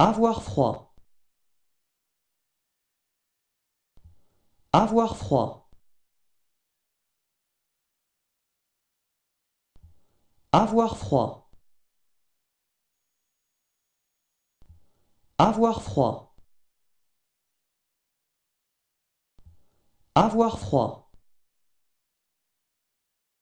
Avoir froid. Avoir froid. Avoir froid. Avoir froid. Avoir froid.